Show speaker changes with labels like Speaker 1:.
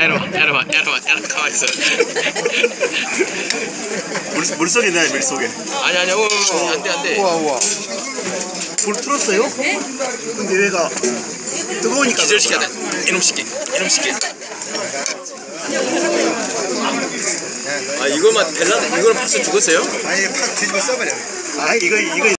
Speaker 1: 에로와 에로와 에로와 에로 가만 있어.
Speaker 2: 물, 물속에 내야 물속에
Speaker 1: 아니 아니 오 오, 안돼 안돼.
Speaker 3: 우와 우와
Speaker 2: 불 틀었어요? 네? 근데 얘가 뜨거우니까
Speaker 1: 기절시켜야 돼. 이놈 시키 이놈 시키. 아 이거만 벨라 이거는 벌써 죽었어요?
Speaker 3: 아니 팍 뒤집어 써버려
Speaker 2: 아 이거 이거